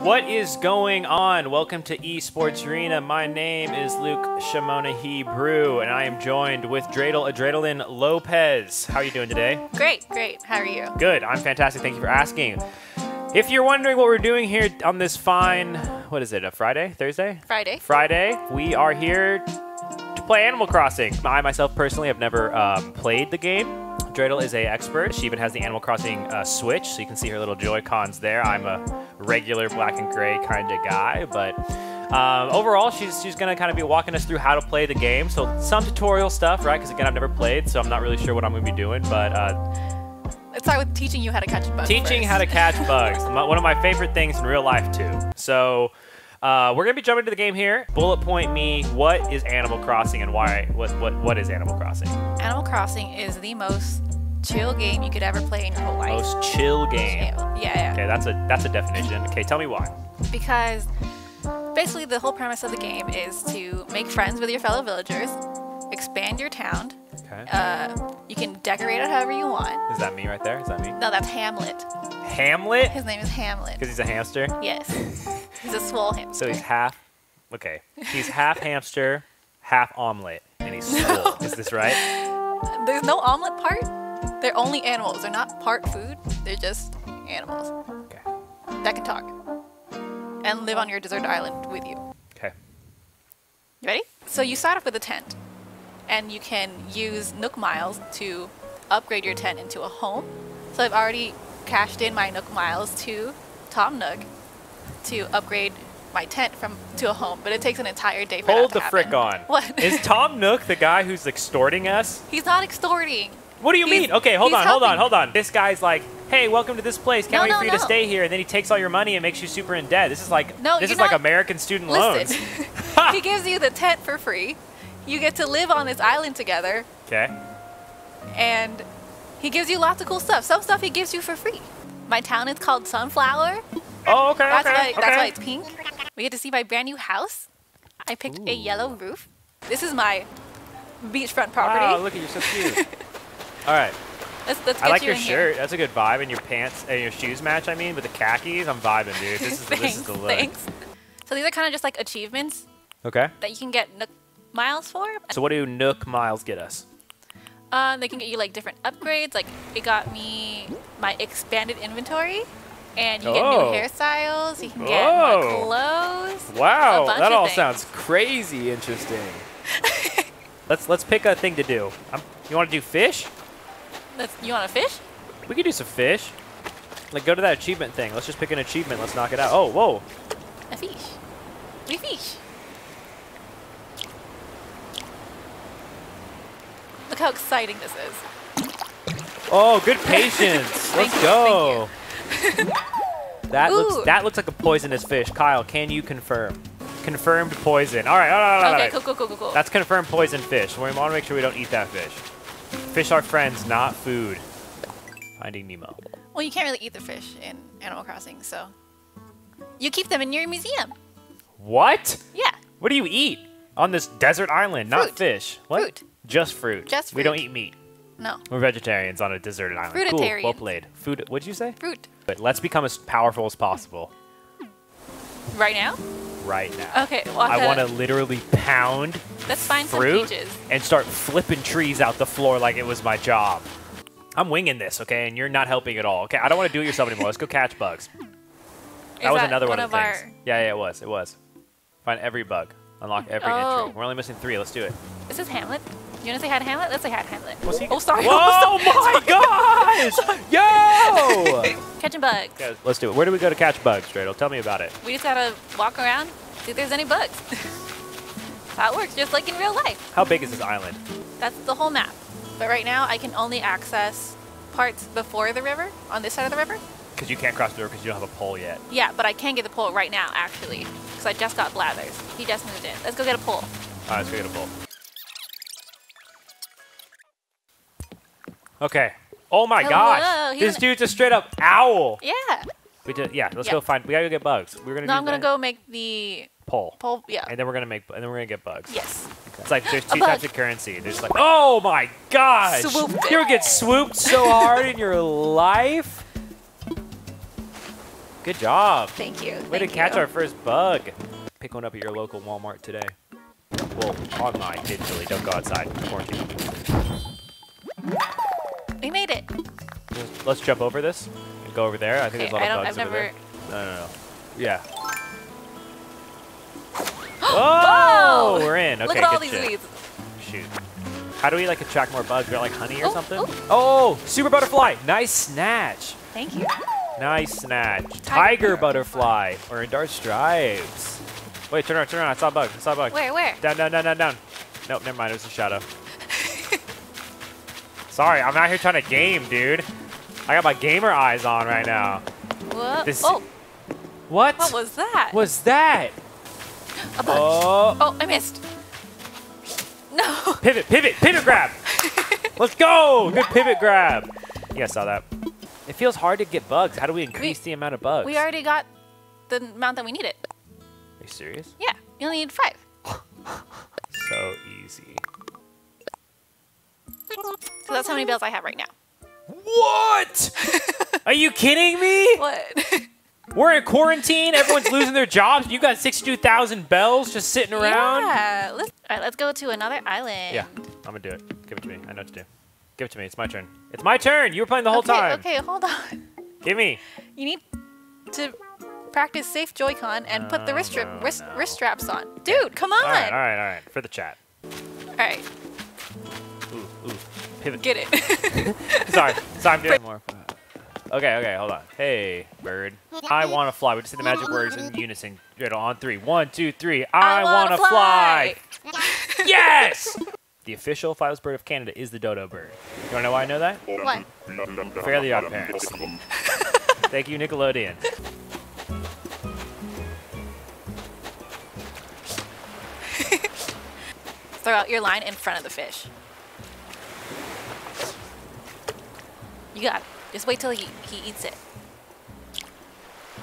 What is going on? Welcome to Esports Arena. My name is Luke Shimona Hebrew, and I am joined with Dreidel Adrenaline Lopez. How are you doing today? Great, great. How are you? Good. I'm fantastic. Thank you for asking. If you're wondering what we're doing here on this fine, what is it, a Friday? Thursday? Friday. Friday, we are here to play Animal Crossing. I myself personally have never um, played the game. Dreidel is a expert. She even has the Animal Crossing uh, Switch, so you can see her little Joy Cons there. I'm a regular black and gray kind of guy, but um, overall, she's she's gonna kind of be walking us through how to play the game. So some tutorial stuff, right? Because again, I've never played, so I'm not really sure what I'm gonna be doing. But uh, Let's start with teaching you how to catch bugs. teaching first. how to catch bugs, one of my favorite things in real life too. So. Uh, we're gonna be jumping into the game here. Bullet point me. What is Animal Crossing and why? What what what is Animal Crossing? Animal Crossing is the most chill game you could ever play in your whole life. Most chill game. Yeah, yeah. Okay, that's a that's a definition. Okay, tell me why. Because basically the whole premise of the game is to make friends with your fellow villagers, expand your town. Okay. Uh, you can decorate it however you want. is that me right there? Is that me? No, that's Hamlet. Hamlet? His name is Hamlet. Because he's a hamster. Yes. He's a swole hamster. So he's half. Okay. He's half hamster, half omelet, and he's swole. Is this right? There's no omelet part. They're only animals. They're not part food. They're just animals Okay. that can talk and live on your desert island with you. Okay. You ready? So you start off with a tent, and you can use Nook Miles to upgrade your tent into a home. So I've already cashed in my Nook Miles to Tom Nook to upgrade my tent from to a home, but it takes an entire day for Hold the frick on. What? Is Tom Nook the guy who's extorting us? He's not extorting. What do you He's- mean? Okay, hold on, hold on, hold on. This guy's like, hey, welcome to this place. Can't No, wait no, for you to stay here. And then he takes all your money and makes you super in debt. This is like No, this is like American student loans. He gives you the tent for free. You get to live on this island together, Okay. and he gives you lots of cool stuff. Some stuff he gives you for free. My town is called Sunflower. Oh, okay, That's okay, why okay. that's why it's pink. We get to see my brand new house. I picked a yellow roof. This is my beachfront property. Wow, look at you, so cute. All right. let's let's I like you your shirt. That's a good vibe. And your pants and your shoes match. I mean, with the khakis, I'm vibing, dude. This is Here. this is the look. thanks. So these are kind of just like achievements Okay. that you can get Nook miles for. So what do Nook Miles get us? Um, they can get you like different upgrades. Like it got me my expanded inventory, and you get Oh. new hairstyles. You can get Oh. more clothes. Wow, that all things. sounds crazy interesting. let's let's pick a thing to do. Um you want to do fish? Let's, you want a fish? We could do some fish. Like go to that achievement thing. Let's just pick an achievement. Let's knock it out. Oh, whoa. A fish. We fish. Look how exciting this is. Oh, good patience. Let's you, go. that Ooh. looks that looks like a poisonous fish. Kyle, can you confirm? Confirmed poison. All right, all right, all right. all Okay, cool, cool, cool, cool. That's confirmed poison fish. We want to make sure we don't eat that fish. Fish are friends, not food. Finding Nemo. well, you can't really eat the fish in Animal Crossing, so you keep them in your museum. What? Yeah, What do you eat on this desert island? Not fish. What? Fruit. Just fruit. Just fruit. We don't eat meat. no, We're vegetarians on a deserted island. Cool. Well played. Food. What'd you say? fruit. But let's become as powerful as possible Right now? right now. Okay, well, I I'm want gonna- literally pound Let's find peaches. and start flipping trees out the floor like it was my job. I'm winging this, okay? And you're not helping at all. Okay, I don't want to do it yourself anymore. Let's go catch bugs. That Is was that another one, one of the of things. Yeah, yeah, it was. It was. Find every bug. Unlock every Oh. entry. We're only missing three. Let's do it. This is Hamlet. You want to say hi to Hamlet? Let's say hi to Hamlet. Oh, sorry. Whoa, oh, my gosh! Yo! Catching bugs. Yeah, let's do it. Where do we go to catch bugs, Dreidel? Tell me about it. We just gotta walk around, see if there's any bugs. It works, just like in real life. How big is this island? That's the whole map. But right now, I can only access parts before the river, on this side of the river. Because you can't cross the river because you don't have a pole yet. Yeah, but I can get the pole right now, actually, because I just got Blathers. He just moved in. Let's go get a pole. All right, let's go get a pole. Okay. Oh my Hello, gosh! he's This dude's a straight up owl. Yeah. We did. Yeah. Let's Yeah. go find. We gotta go get bugs. We're gonna. No, I'm gonna that. go make the pole. pole. Yeah. And then we're gonna make. And then we're gonna get bugs. Yes. It's like there's two types of currency. There's like, oh my gosh! Swooped You ever get swooped so hard in your life? Good job. Thank you. Way to thank catch you. our first bug. Pick one up at your local Walmart today. Well, online, digitally. Don't go outside. Quarantine. We made it. Let's- jump over this and go over there. I think there's a lot I of bugs I've over never. there. No, no, no. Yeah. Oh, we're in. Okay, Look at all these shit. weeds. Shoot. How do we like attract more bugs? We got like honey or Oh, something? oh. Oh, super butterfly. Nice snatch. Thank you. Nice snatch. Tiger. Tiger butterfly or in dark stripes. Wait, turn around, turn around. I saw a bug. I saw a bug. Where? Where? Down, down, down, down, down. Nope, never mind. It was a shadow. Sorry, I'm out here trying to game, dude. I got my gamer eyes on right now. What? This- Oh, What? what was that? was that? A bug. Oh, Oh, I missed. No. pivot, pivot, pivot grab. Let's go. Good pivot grab. You guys saw that. It feels hard to get bugs. How do we increase the amount of bugs? We already got the amount that we needed. Are you serious? Yeah, you only need five. So easy. So that's how many bells I have right now. What? Are you kidding me? What? We're in quarantine. Everyone's losing their jobs. You got 62,000 bells just sitting around. Yeah. Let's, all right, let's go to another island. Yeah, I'm gonna do it. Give it to me. I know what to do. Give it to me. It's my turn. It's my turn. You were playing the whole okay, time. Okay, hold on. Give me. You need to practice safe Joy-Con and put the oh, wrist, strap No, wrist, no. wrist straps on. Dude, come on. All right, all right, all right. For the chat. All right, Ooh, ooh. Pivot. get it. Sorry. Sorry, I'm doing more. Okay, okay, hold on. Hey, bird. I want to fly. We just say the magic words in unison. On three. One, two, three. I, want to fly. Yes! The official flightless bird of Canada is the dodo bird. You want to know why I know that? Why? Fairly Odd Parents. Thank you, Nickelodeon. Throw out your line in front of the fish. You got it. Just wait till he, he eats it.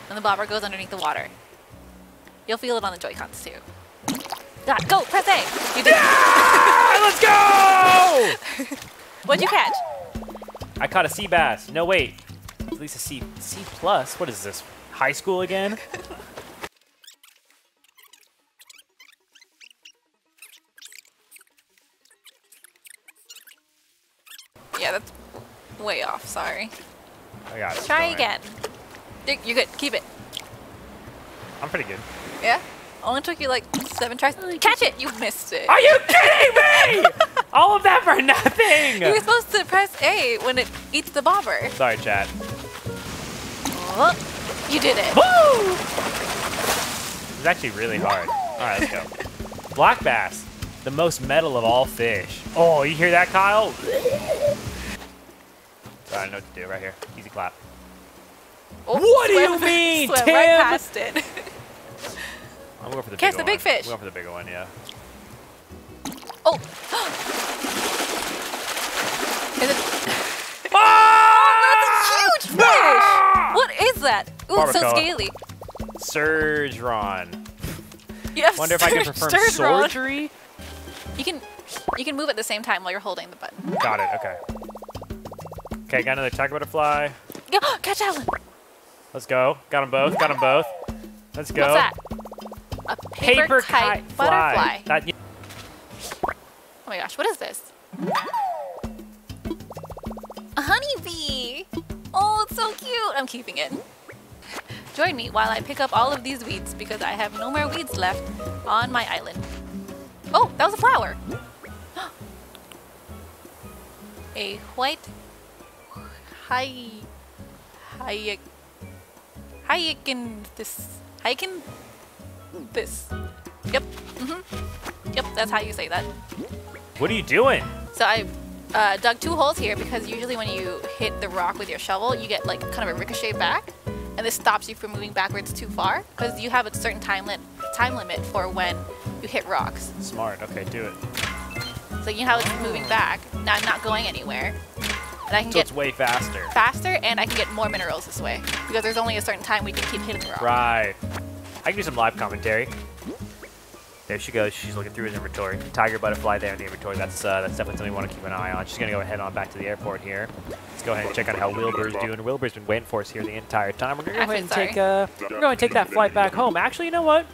And the bobber goes underneath the water. You'll feel it on the Joy-Cons too. Got Go, press A. You did. Let's go! What'd you catch? I caught a sea bass. No, wait. At least a C C plus. What is this? High school again? Yeah, that's way off. Sorry. I got it. Try Don't again. You're- You're good. Keep it. I'm pretty good. Yeah. Only took you like seven tries. Catch it. You missed it. Are you kidding me? All of that for nothing. You were supposed to press A when it eats the bobber. Sorry, chat. Oh, you did it. Woo! It's actually really hard. All right, let's go. Black bass, the most metal of all fish. Oh, you hear that, Kyle? Sorry, I know what to do right here. Easy clap. Oh, What do you swam- mean, swam Tim? right past it. I'm going for the Catch bigger the big one. fish. I'm going for the bigger one, yeah. oh. Is it? Ah! That's a huge fish. What is that? Ooh, it's so scaly. Sturgeon. You have Wonder if I can perform surgery? You can, you can move at the same time while you're holding the button. Got it, okay. Okay, got another tiger butterfly. Go, catch that one. Let's go. Got them both. Got them both. Let's go. What's that? A paper, Paper kite, kite butterfly. fly. That, Oh my gosh, what is this? A honeybee! Oh, it's so cute! I'm keeping it. Join me while I pick up all of these weeds because I have no more weeds left on my island. Oh, that was a flower! a white hi hi Hyakin this Hyakin this. Yep. Mm-hmm. Yep, that's how you say that. what are you doing? So I uh, dug two holes here because usually when you hit the rock with your shovel, you get like kind of a ricochet back, and this stops you from moving backwards too far because you have a certain time limit time limit for when you hit rocks. Smart. Okay, do it. So you know how it's moving back. Now I'm not going anywhere, and I can So get it's way faster. faster and I can get more minerals this way because there's only a certain time we can keep hitting the rock. Right. I can do some live commentary. There she goes. She's looking through his inventory. Tiger butterfly there in the inventory. That's uh, that's definitely something we want to keep an eye on. She's gonna go ahead on back to the airport here. Let's go ahead and check out how Wilbur's doing. Wilbur's been waiting for us here the entire time. We're gonna go ahead and take uh, we're going to take that flight back home. Actually, you know what?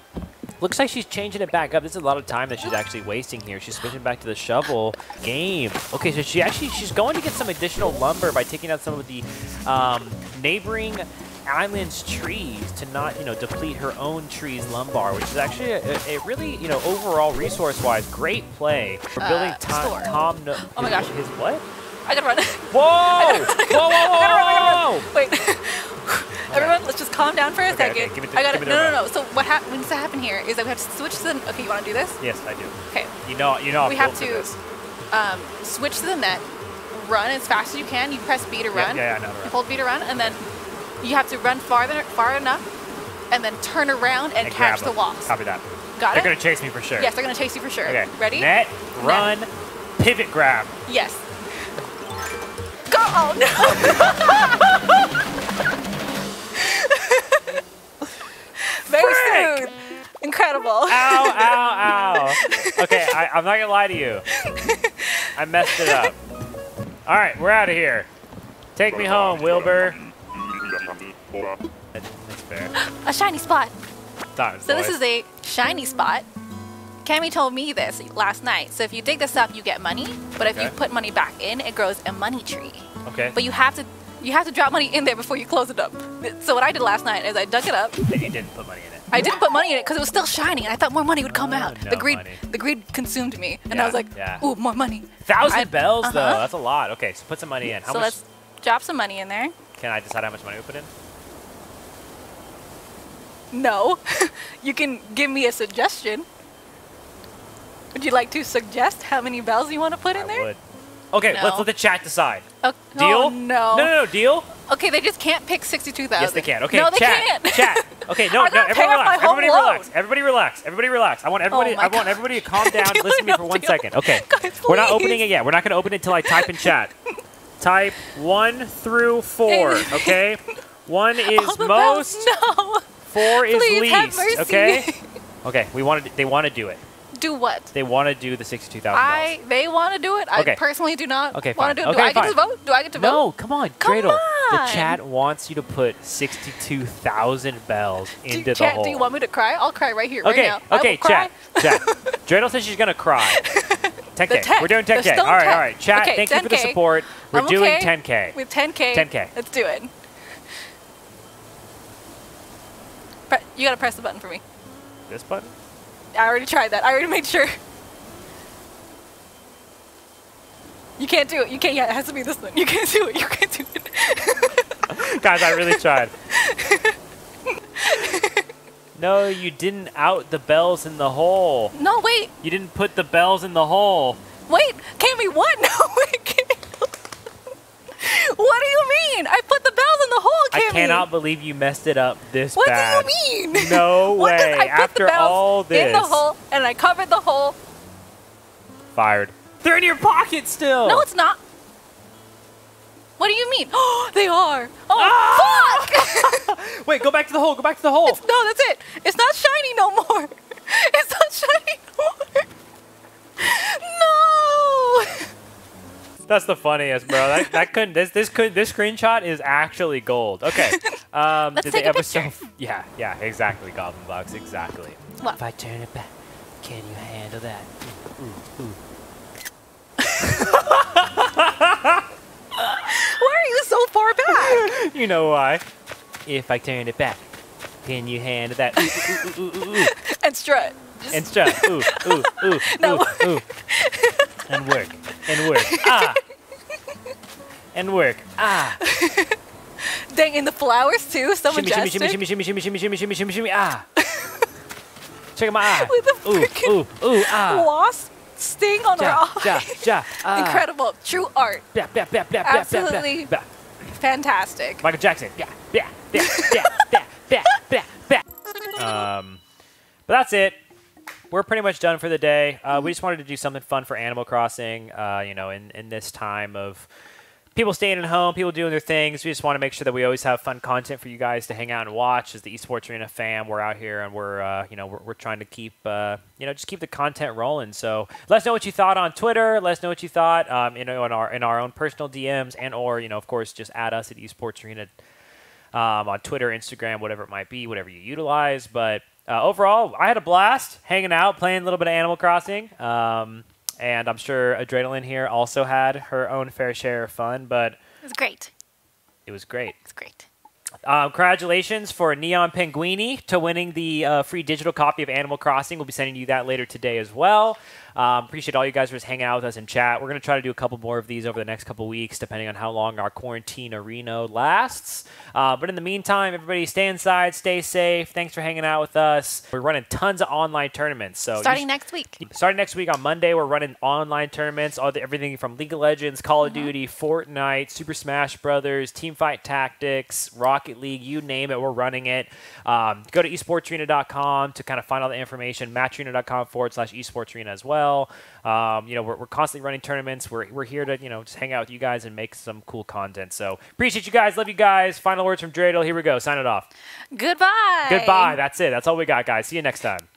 Looks like she's changing it back up. This is a lot of time that she's actually wasting here. She's switching back to the shovel game. Okay, so she actually she's going to get some additional lumber by taking out some of the um, neighboring island's trees to not, you know, deplete her own trees lumbar, which is actually a, a really, you know, overall resource-wise, great play. We're Uh, building Tom. Tom no, Oh my gosh. His what? I gotta run. Whoa! whoa! Whoa! Whoa! Whoa! Whoa! Wait. Everyone, let's just calm down for a Okay, second. okay, give it to- I me the no, no, no. So what hap- needs to happen here is that we have to switch to the. Okay, you want to do this? Yes, I do. Okay. You know, you know, we have to um, switch to the net, run as fast as you can. You press B to run. yeah, yeah, I know to. Hold B to run, and then you have to run farther, far enough, and then turn around and, And catch the wasp. Copy that. Got it. They're gonna chase me for sure. Yes, they're gonna chase you for sure. Okay. Ready? Net, run, pivot grab. Yes. Go! Oh no! Smooth. Incredible. Ow, ow, ow. Okay, I, I'm not gonna lie to you. I messed it up. All right, we're out of here. Take me home, Wilbur. That's fair. A shiny spot. Times, So this is a shiny spot. Cammy told me this last night. So if you dig this up, you get money. But if you put money back in, it grows a money tree. Okay. But you have to you have to drop money in there before you close it up. So what I did last night is I dug it up. And you didn't put money in. I didn't put money in it because it was still shiny, and I thought more money would come Oh, out. no the greed, money. the greed consumed me, and Yeah, I was like, yeah. "Ooh, more money." Thousand I- bells though. uh-huh. That's a lot. Okay, so put some money in. How so much? let's drop some money in there. Can I decide how much money we put in? No, you can give me a suggestion. Would you like to suggest how many bells you want to put in there? would. Okay, let's let the chat decide. Oh, Deal? Oh, no. No, no, no. Deal. Okay, they just can't pick sixty-two thousand. Yes, they can. Okay, No, they chat. can't. Chat. Okay, no, no. Everybody relax. Everybody relax. Everybody relax. Everybody relax. I want oh everybody. Oh I want everybody to calm down. Listen to me for one deal. second. Okay. Guys, We're not opening it yet. We're not going to open it until I type in chat. type one through four. Okay. One is most. bells, no. Four is Please least. Okay. Okay. We want to. They want to do it. Do what? They want to do the sixty-two thousand I they want to do it. Okay. I personally do not Okay, want to do it. Okay, do I get to vote? Do I get to vote? No, come on, Come Dreidel. The chat wants you to put sixty-two thousand bells Do, into the chat, hole. do you want me to cry? I'll cry right here, Okay, right now. I okay, chat, chat. Dreidel says she's gonna cry. 10k. The tech, We're doing 10k. All right, tech. all right. Chat, Okay, thank you for the support. We're I'm doing okay 10k. With 10k. 10K. Let's do it. Pre- you gotta press the button for me. This button? I already tried that. I already made sure. You can't do it. You can't. Yeah, it has to be this one. You can't do it. You can't do it. Guys, I really tried. no, you didn't out the bells in the hole. no, wait, You didn't put the bells in the hole. wait. Cammy, what? No, wait, Cammy. What do you mean? I put the I cannot believe you messed it up this What bad. do you mean? No way. I put After the all in the hole, and I covered the hole. Fired. They're in your pocket still. No, it's not. What do you mean? Oh, they are. Oh, Ah! fuck! Wait, go back to the hole. Go back to the hole. It's, no, that's it. It's not shiny no more. It's not shiny no more. No. That's the funniest, bro. That, that couldn't. This this could this screenshot is actually gold. Okay. Um, Let's did take the a picture. Yeah, yeah, exactly. Goblin box, exactly. What? If I turn it back, can you handle that? Ooh, ooh. Why are you so far back? You know why? If I turn it back, can you handle that? Ooh, ooh. and strut. Just And strut. Ooh, ooh, ooh, No. ooh, ooh. And work. And work. Ah. And work. Ah. dang in the flowers too. So Shimmy, shimmy, majestic. shimmy, shimmy, shimmy, shimmy, shimmy, shimmy, shimmy, shimmy. Ah. Check out my eye. With a ooh, ooh, ooh, ah. Wasp sting on Ja, her ja, eye. ja, ah. Incredible. True art. Blah, blah, blah, blah, blah, blah, Absolutely. blah, Fantastic. Michael Jackson. Yeah, yeah, yeah, yeah, yeah, yeah, yeah, yeah. Um, but that's it. We're pretty much done for the day. Uh, we just wanted to do something fun for Animal Crossing. Uh, you know, in in this time of people staying at home, people doing their things. We just want to make sure that we always have fun content for you guys to hang out and watch. As the Esports Arena fam, we're out here and we're uh, you know we're, we're trying to keep uh, you know just keep the content rolling. So let us know what you thought on Twitter. Let us know what you thought um, you know in our in our own personal DMs and or you know of course just add us at Esports Arena um, on Twitter, Instagram, whatever it might be, whatever you utilize. But uh, overall, I had a blast hanging out, playing a little bit of Animal Crossing. Um, and I'm sure Adrenaline here also had her own fair share of fun, but It was great. it was great. It was great. Um, congratulations for Neon Penguini to winning the uh, free digital copy of Animal Crossing. We'll be sending you that later today as well. Um, appreciate all you guys for just hanging out with us in chat. We're going to try to do a couple more of these over the next couple weeks, depending on how long our quarantine arena lasts. Uh, but in the meantime, everybody stay inside, stay safe. Thanks for hanging out with us. We're running tons of online tournaments. So Starting next week. Starting next week on Monday, we're running online tournaments. All the, everything from League of Legends, Call of Duty, Fortnite, Super Smash Brothers, Teamfight Tactics, Rocket League, you name it, we're running it. Um, go to esportsarena.com to kind of find all the information. Matcherino.com forward slash esportsarena as well. Um, you know, we're, we're constantly running tournaments. We're, we're here to, you know, just hang out with you guys and make some cool content. So appreciate you guys. Love you guys. Final words from Dreidel. Here we go. Sign it off. Goodbye. Goodbye. That's it. That's all we got, guys. See you next time.